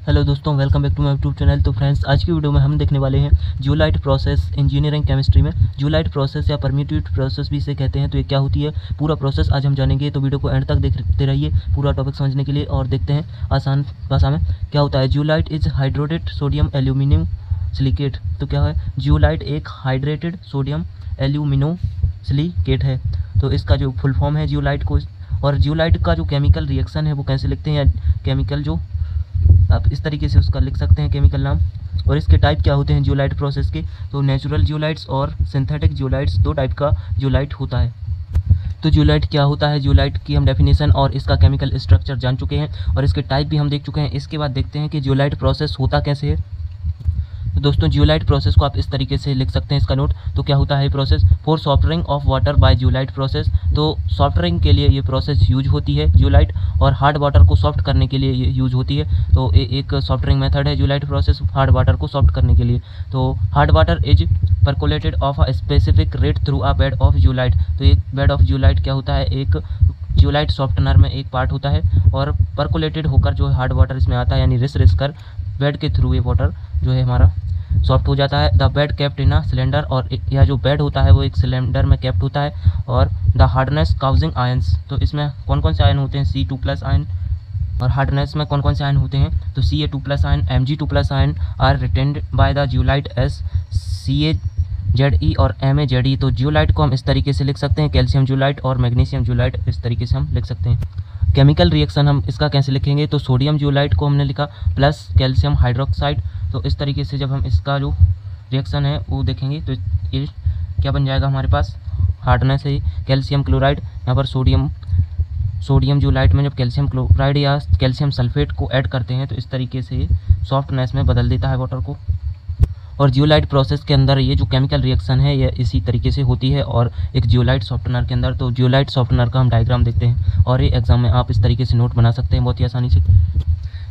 Hello दोस्तों welcome back to my YouTube channel तो friends आज की वीडियो में हम देखने वाले हैं जूलाइट प्रोसेस इंजीनियरिंग केमिस्ट्री में। जूलाइट प्रोसेस या परमिटिव प्रोसेस भी इसे कहते हैं। तो ये क्या होती है? पूरा प्रोसेस आज हम जानेंगे। तो वीडियो को एंड तक देखते रहिए पूरा टॉपिक समझने के लिए और देखते हैं आसान भाषा में क्या होता है। Zeolite is hydrated sodium aluminium silicate तो क्या है? जूलाइट एक हाइड्रेटेड सोडियम एल्यूमिनो सिलिकेट है। तो इसका जो फुल फॉर्म है जियोलाइट को। और जियोलाइट का जो केमिकल रिएक्शन है, वो कैसे लिखते हैं? या केमिकल जो आप इस तरीके से उसका लिख सकते हैं केमिकल नाम। और इसके टाइप क्या होते हैं जियोलाइट प्रोसेस के? तो नेचुरल जियोलाइट्स और सिंथेटिक जियोलाइट्स दो टाइप का जियोलाइट होता है। तो जियोलाइट क्या होता है? जियोलाइट की हम डेफिनेशन और इसका केमिकल स्ट्रक्चर जान चुके हैं। और इसके टाइप भी हम देख चुके हैं। इसके बाद देखते हैं कि जियोलाइट प्रोसेस होता कैसे है। तो दोस्तों जियोलाइट प्रोसेस को आप इस तरीके से लिख सकते हैं इसका नोट तो क्या होता है process for softening of water by zeolite process तो सॉफ्टरिंग के लिए ये प्रोसेस यूज़ होती है जियोलाइट और हार्ड वाटर को सॉफ्ट करने के लिए ये यूज़ होती है। तो ए, एक सॉफ्टरिंग मेथड है जियोलाइट प्रोसेस हार्ड वाटर को सॉफ्ट करने के लिए। तो hard water is percolated of a specific rate through a bed of zeolite तो एक बेड ऑफ़ जियोलाइट क्या होता है? एक जियोलाइट सॉफ्टनर में एक पार्ट होता है और परकोलेटेड होकर जो हार्ड वाटर इसमें आता है यानी रिस रिस कर बेड के थ्रू ये वाटर जो है हमारा सॉफ्ट हो जाता है। The bed kept in a cylinder और यह जो बेड होता है वो एक सिलेंडर में कैप्ट होता है और द हार्डनेस काउजिंग आयंस तो इसमें कौन कौन से आयन होते हैं? सी टू प्लस आयन और हार्डनेस में कौन कौन से आयन होते हैं? तो C A two plus ion M G two plus ion are retained by the zeolite S C A Z E और एम ए जेड ई तो ज्यूलाइट को हम इस तरीके से लिख सकते हैं कैल्शियम ज्यूलाइट और मैग्नीशियम ज्यूलाइट इस तरीके से हम लिख सकते हैं। केमिकल रिएक्शन हम इसका कैसे लिखेंगे? तो सोडियम ज्यूलाइट को हमने लिखा, प्लस कैल्शियम हाइड्रोक्साइड। तो इस तरीके से जब हम इसका जो रिएक्शन है, वो देखेंगे तो ये क्या बन जाएगा हमारे पास? हार्डनेस है, कैल्शियम क्लोराइड। यहाँ पर सोडियम सोडियम ज्यूलाइट में जब कैल्शियम क्लोराइड या कैल्शियम सल्फेट को ऐड करते हैं तो इस तरीके से सॉफ्टनेस में बदल देता है वाटर को। और जियोलाइट प्रोसेस के अंदर ये जो केमिकल रिएक्शन है, ये इसी तरीके से होती है और एक जियोलाइट सॉफ्टनर के अंदर तो जियोलाइट सॉफ्टनर का हम डायग्राम देखते हैं और ये एग्ज़ाम में आप इस तरीके से नोट बना सकते हैं बहुत ही आसानी से।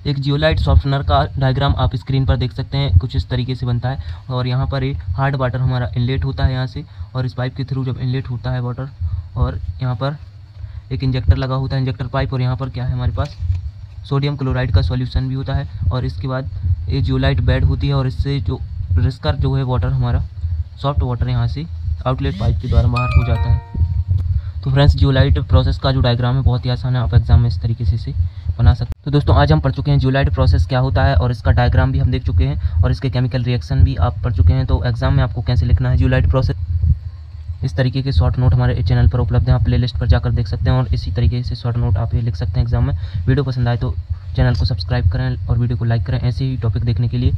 एक जियोलाइट सॉफ्टनर का डायग्राम आप स्क्रीन पर देख सकते हैं, कुछ इस तरीके से बनता है और यहाँ पर एक हार्ड वाटर हमारा इनलेट होता है यहाँ से और इस पाइप के थ्रू जब इनलेट होता है वाटर और यहाँ पर एक इंजेक्टर लगा होता है इंजेक्टर पाइप और यहाँ पर क्या है हमारे पास? सोडियम क्लोराइड का सॉल्यूशन भी होता है और इसके बाद ये जियोलाइट बेड होती है और इससे जो रिस्कर जो है वाटर हमारा सॉफ्ट वाटर यहाँ से आउटलेट पाइप के द्वारा बाहर हो जाता है। तो फ्रेंड्स जियोलाइट प्रोसेस का जो डायग्राम है, बहुत ही आसान है, आप एग्ज़ाम में इस तरीके से इसे बना सकते हैं। तो दोस्तों, आज हम पढ़ चुके हैं जियोलाइट प्रोसेस क्या होता है, और इसका डायग्राम भी हम देख चुके हैं, और इसके केमिकल रिएक्शन भी आप पढ़ चुके हैं। तो एग्ज़ाम में आपको कैसे लिखना है जियोलाइट प्रोसेस इस तरीके के शॉर्ट नोट हमारे चैनल पर उपलब्ध हैं, आप प्लेलिस्ट पर जाकर देख सकते हैं, और इसी तरीके से शॉर्ट नोट आप ये लिख सकते हैं एग्ज़ाम में। वीडियो पसंद आए तो चैनल को सब्सक्राइब करें और वीडियो को लाइक करें, ऐसे ही टॉपिक देखने के लिए।